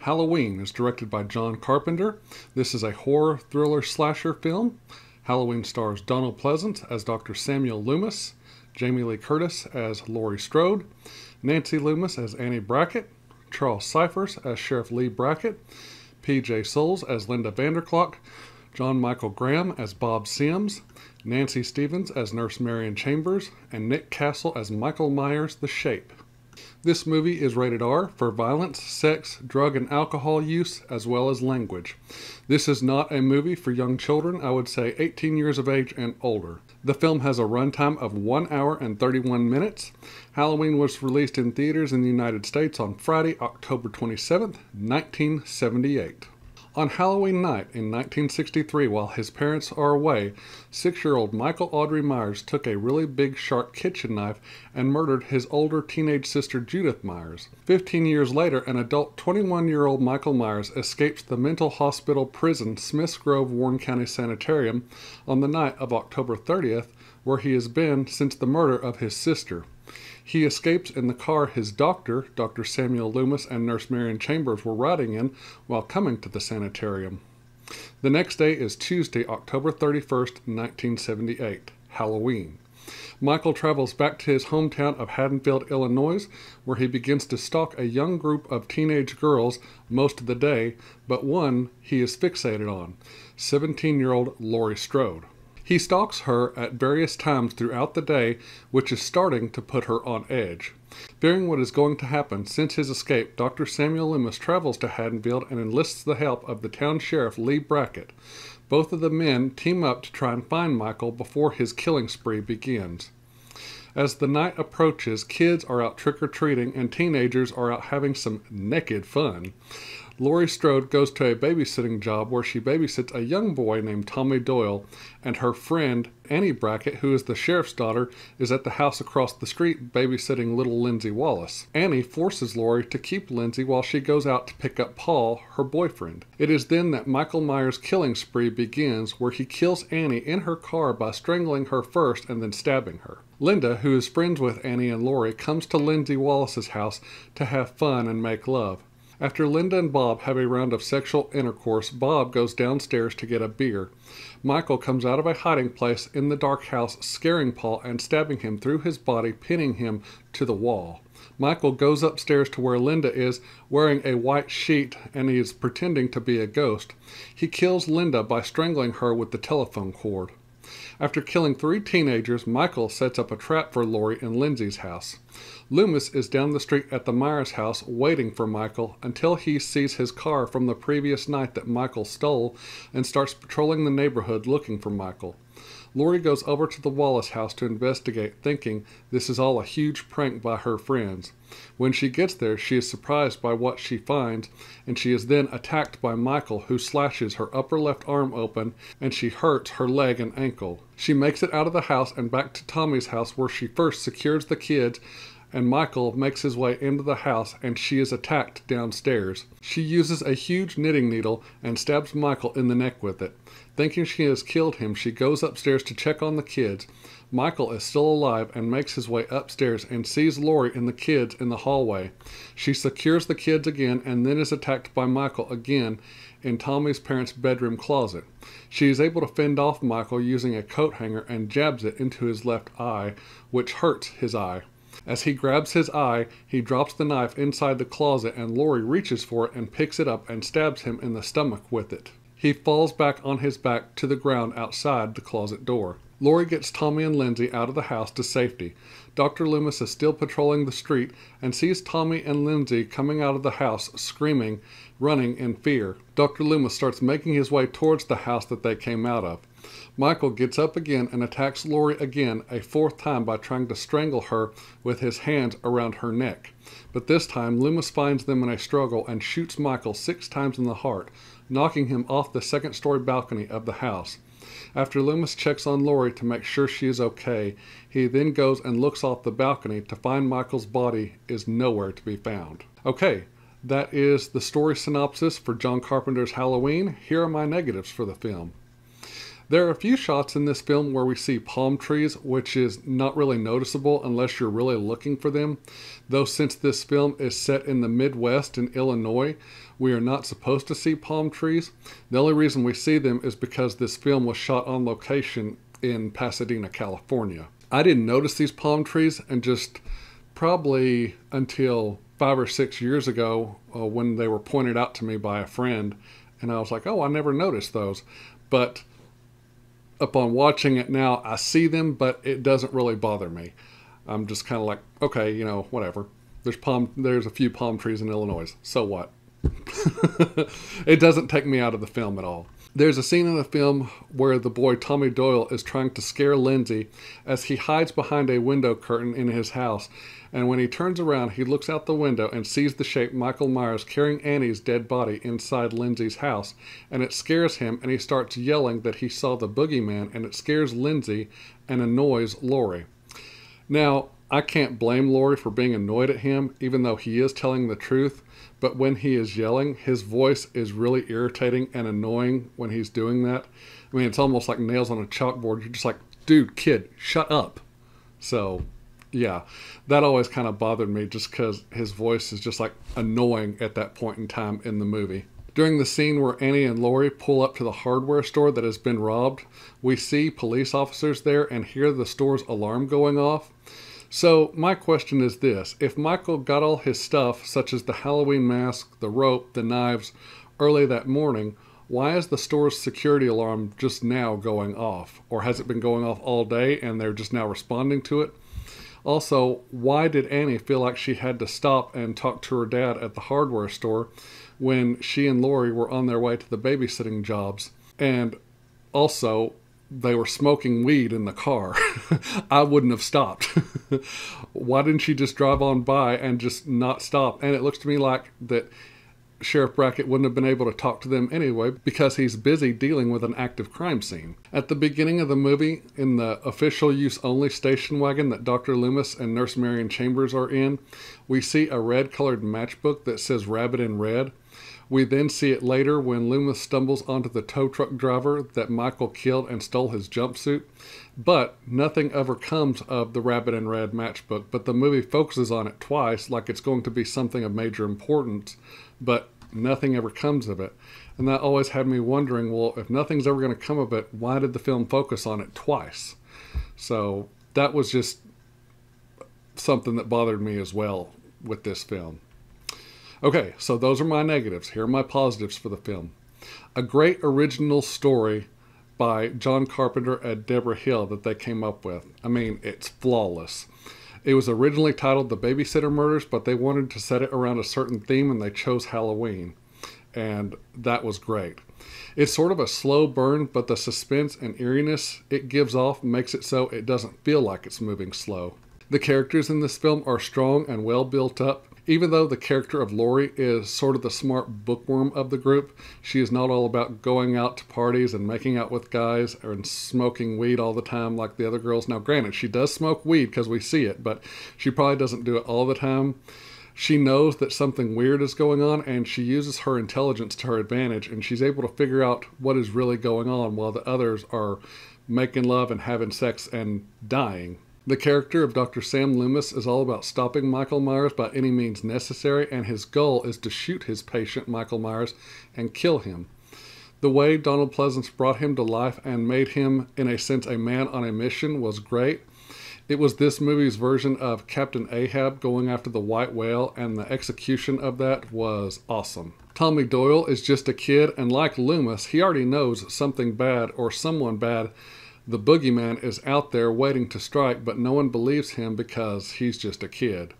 Halloween is directed by John Carpenter. This is a horror thriller slasher film. Halloween stars Donald Pleasence as Dr. Samuel Loomis, Jamie Lee Curtis as Laurie Strode, Nancy Loomis as Annie Brackett, Charles Cyphers as Sheriff Lee Brackett, P.J. Soles as Linda Vanderklok, John Michael Graham as Bob Sims, Nancy Stevens as Nurse Marion Chambers, and Nick Castle as Michael Myers the Shape. This movie is rated R for violence, sex, drug, and alcohol use, as well as language. This is not a movie for young children, I would say 18 years of age and older. The film has a runtime of 1 hour and 31 minutes. Halloween was released in theaters in the United States on Friday, October 27, 1978. On Halloween night in 1963, while his parents are away, six year old Michael Audrey Myers took a really big sharp kitchen knife and murdered his older teenage sister Judith Myers. Fifteen years later, an adult 21 year old Michael Myers escapes the mental hospital prison Smiths Grove Warren County Sanitarium on the night of October 30th, where he has been since the murder of his sister. He escapes in the car his doctor, Dr. Samuel Loomis, and Nurse Marion Chambers were riding in while coming to the sanitarium. The next day is Tuesday, October 31st, 1978, Halloween. Michael travels back to his hometown of Haddonfield, Illinois, where he begins to stalk a young group of teenage girls most of the day, but one he is fixated on 17 year old Laurie Strode. He stalks her at various times throughout the day, which is starting to put her on edge. Fearing what is going to happen since his escape, Dr. Samuel Loomis travels to Haddonfield and enlists the help of the town sheriff Lee Brackett. Both of the men team up to try and find Michael before his killing spree begins. As the night approaches, kids are out trick or treating and teenagers are out having some naked fun. Laurie Strode goes to a babysitting job where she babysits a young boy named Tommy Doyle, and her friend Annie Brackett, who is the sheriff's daughter, is at the house across the street babysitting little Lindsay Wallace. Annie forces Laurie to keep Lindsay while she goes out to pick up Paul, her boyfriend. It is then that Michael Myers' killing spree begins, where he kills Annie in her car by strangling her first and then stabbing her. Linda, who is friends with Annie and Laurie, comes to Lindsay Wallace's house to have fun and make love. After Linda and Bob have a round of sexual intercourse, Bob goes downstairs to get a beer. Michael comes out of a hiding place in the dark house, scaring Paul and stabbing him through his body, pinning him to the wall. Michael goes upstairs to where Linda is wearing a white sheet and he is pretending to be a ghost. He kills Linda by strangling her with the telephone cord. After killing three teenagers, Michael sets up a trap for Laurie in Lindsay's house. Loomis is down the street at the Myers house waiting for Michael until he sees his car from the previous night that Michael stole and starts patrolling the neighborhood looking for Michael. Laurie goes over to the Wallace house to investigate, thinking this is all a huge prank by her friends. When she gets there, she is surprised by what she finds, and she is then attacked by Michael, who slashes her upper left arm open and she hurts her leg and ankle. She makes it out of the house and back to Tommy's house, where she first secures the kids and Michael makes his way into the house and she is attacked downstairs. She uses a huge knitting needle and stabs Michael in the neck with it. Thinking she has killed him, she goes upstairs to check on the kids. Michael is still alive and makes his way upstairs and sees Laurie and the kids in the hallway. She secures the kids again and then is attacked by Michael again in Tommy's parents' bedroom closet. She is able to fend off Michael using a coat hanger and jabs it into his left eye, which hurts his eye. As he grabs his eye, he drops the knife inside the closet and Laurie reaches for it and picks it up and stabs him in the stomach with it. He falls back on his back to the ground outside the closet door. Laurie gets Tommy and Lindsay out of the house to safety. Dr. Loomis is still patrolling the street and sees Tommy and Lindsay coming out of the house screaming, running in fear. Dr. Loomis starts making his way towards the house that they came out of. Michael gets up again and attacks Laurie again a fourth time by trying to strangle her with his hands around her neck. But this time, Loomis finds them in a struggle and shoots Michael six times in the heart, knocking him off the second story balcony of the house. After Loomis checks on Laurie to make sure she is okay, he then goes and looks off the balcony to find Michael's body is nowhere to be found. Okay, that is the story synopsis for John Carpenter's Halloween. Here are my negatives for the film. There are a few shots in this film where we see palm trees, which is not really noticeable unless you're really looking for them. Though, since this film is set in the Midwest in Illinois, We are not supposed to see palm trees. The only reason we see them is because this film was shot on location in Pasadena, California. I didn't notice these palm trees and just probably until five or six years ago uh, when they were pointed out to me by a friend. And I was like, oh, I never noticed those. But upon watching it now, I see them, but it doesn't really bother me. I'm just kind of like, okay, you know, whatever. There's palm. There's a few palm trees in Illinois. So what? it doesn't take me out of the film at all. There's a scene in the film where the boy Tommy Doyle is trying to scare Lindsay as he hides behind a window curtain in his house. And when he turns around, he looks out the window and sees the shape Michael Myers carrying Annie's dead body inside Lindsay's house. And it scares him, and he starts yelling that he saw the boogeyman, and it scares Lindsay and annoys Laurie. Now, I can't blame Laurie for being annoyed at him, even though he is telling the truth. But when he is yelling, his voice is really irritating and annoying when he's doing that. I mean, it's almost like nails on a chalkboard. You're just like, dude, kid, shut up. So, yeah, that always kind of bothered me just because his voice is just like annoying at that point in time in the movie. During the scene where Annie and Laurie pull up to the hardware store that has been robbed, we see police officers there and hear the store's alarm going off. So, my question is this if Michael got all his stuff, such as the Halloween mask, the rope, the knives, early that morning, why is the store's security alarm just now going off? Or has it been going off all day and they're just now responding to it? Also, why did Annie feel like she had to stop and talk to her dad at the hardware store when she and Laurie were on their way to the babysitting jobs? And also, they were smoking weed in the car, I wouldn't have stopped. Why didn't she just drive on by and just not stop? And it looks to me like that Sheriff Brackett wouldn't have been able to talk to them anyway because he's busy dealing with an active crime scene. At the beginning of the movie, in the official use only station wagon that Dr. Loomis and Nurse Marion Chambers are in, we see a red colored matchbook that says Rabbit in Red. We then see it later when Loomis stumbles onto the tow truck driver that Michael killed and stole his jumpsuit. But nothing ever comes of the Rabbit in Red matchbook, but the movie focuses on it twice like it's going to be something of major importance, but nothing ever comes of it. And that always had me wondering well, if nothing's ever going to come of it, why did the film focus on it twice? So that was just something that bothered me as well with this film. Okay, so those are my negatives. Here are my positives for the film. A great original story by John Carpenter and Debra Hill that they came up with. I mean, it's flawless. It was originally titled The Babysitter Murders, but they wanted to set it around a certain theme and they chose Halloween. And that was great. It's sort of a slow burn, but the suspense and eeriness it gives off makes it so it doesn't feel like it's moving slow. The characters in this film are strong and well built up, even though the character of Laurie is sort of the smart bookworm of the group, she is not all about going out to parties and making out with guys and smoking weed all the time like the other girls. Now, granted, she does smoke weed because we see it, but she probably doesn't do it all the time. She knows that something weird is going on and she uses her intelligence to her advantage and she's able to figure out what is really going on while the others are making love and having sex and dying the character of Dr. Sam Loomis is all about stopping Michael Myers by any means necessary, and his goal is to shoot his patient, Michael Myers, and kill him. The way Donald Pleasence brought him to life and made him, in a sense, a man on a mission was great. It was this movie's version of Captain Ahab going after the white whale, and the execution of that was awesome. Tommy Doyle is just a kid, and like Loomis, he already knows something bad or someone bad the boogeyman is out there waiting to strike, but no one believes him because he's just a kid.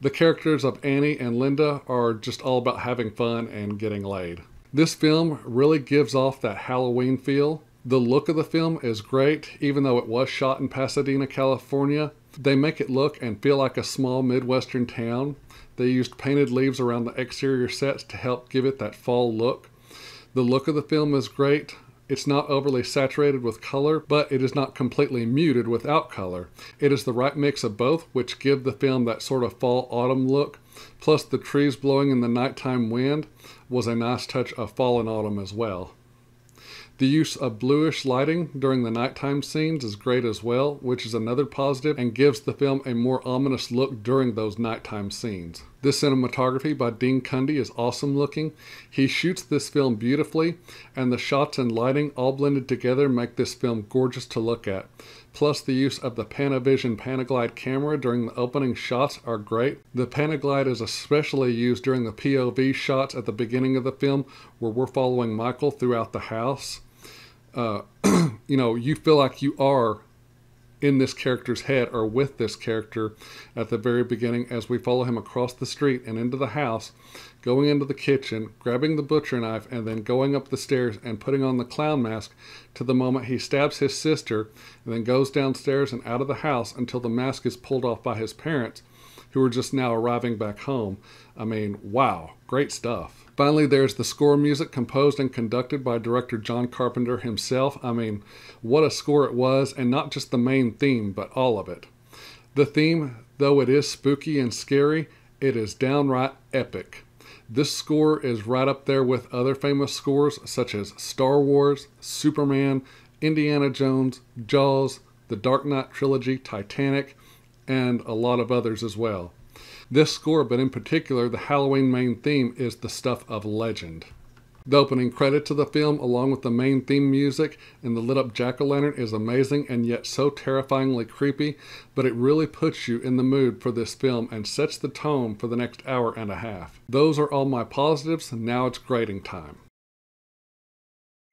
The characters of Annie and Linda are just all about having fun and getting laid. This film really gives off that Halloween feel. The look of the film is great, even though it was shot in Pasadena, California. They make it look and feel like a small Midwestern town. They used painted leaves around the exterior sets to help give it that fall look. The look of the film is great. It's not overly saturated with color, but it is not completely muted without color. It is the right mix of both, which give the film that sort of fall autumn look. Plus, the trees blowing in the nighttime wind was a nice touch of fall and autumn as well. The use of bluish lighting during the nighttime scenes is great as well, which is another positive and gives the film a more ominous look during those nighttime scenes. This cinematography by Dean Cundey is awesome looking. He shoots this film beautifully, and the shots and lighting all blended together make this film gorgeous to look at. Plus, the use of the Panavision Panaglide camera during the opening shots are great. The Panaglide is especially used during the POV shots at the beginning of the film where we're following Michael throughout the house. Uh, you know, you feel like you are in this character's head or with this character at the very beginning as we follow him across the street and into the house, going into the kitchen, grabbing the butcher knife, and then going up the stairs and putting on the clown mask to the moment he stabs his sister and then goes downstairs and out of the house until the mask is pulled off by his parents who are just now arriving back home. I mean, wow, great stuff. Finally, there's the score music composed and conducted by director John Carpenter himself. I mean, what a score it was, and not just the main theme, but all of it. The theme, though it is spooky and scary, it is downright epic. This score is right up there with other famous scores such as Star Wars, Superman, Indiana Jones, Jaws, the Dark Knight trilogy, Titanic, and a lot of others as well. This score, but in particular the Halloween main theme, is the stuff of legend. The opening credit to the film, along with the main theme music and the lit up jack o' lantern, is amazing and yet so terrifyingly creepy, but it really puts you in the mood for this film and sets the tone for the next hour and a half. Those are all my positives, now it's grading time.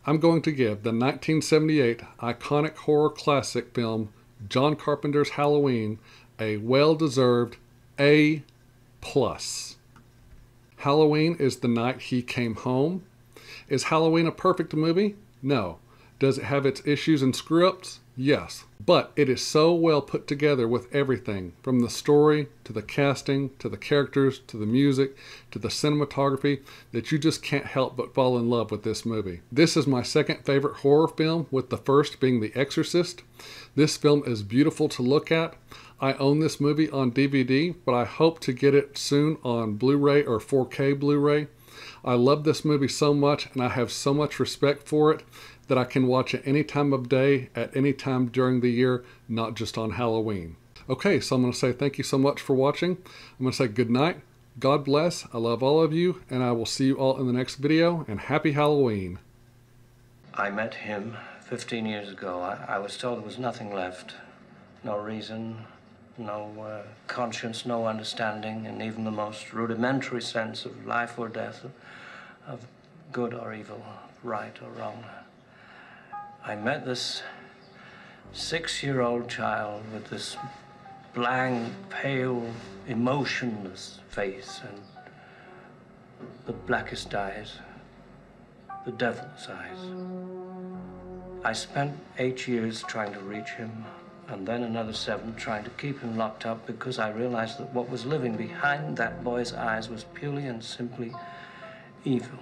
I'm going to give the 1978 iconic horror classic film John Carpenter's Halloween a well deserved a plus. Halloween is the night he came home. Is Halloween a perfect movie? No. Does it have its issues and screw ups? Yes. But it is so well put together with everything from the story to the casting to the characters to the music to the cinematography that you just can't help but fall in love with this movie. This is my second favorite horror film, with the first being The Exorcist. This film is beautiful to look at. I own this movie on DVD, but I hope to get it soon on Blu ray or 4K Blu ray. I love this movie so much and I have so much respect for it that I can watch it any time of day, at any time during the year, not just on Halloween. Okay, so I'm going to say thank you so much for watching. I'm going to say good night. God bless. I love all of you, and I will see you all in the next video, and happy Halloween. I met him 15 years ago. I, I was told there was nothing left. No reason, no uh, conscience, no understanding, and even the most rudimentary sense of life or death, of good or evil, right or wrong. I met this six-year-old child with this blank, pale, emotionless face and the blackest eyes, the devil's eyes. I spent eight years trying to reach him and then another seven trying to keep him locked up because I realized that what was living behind that boy's eyes was purely and simply evil.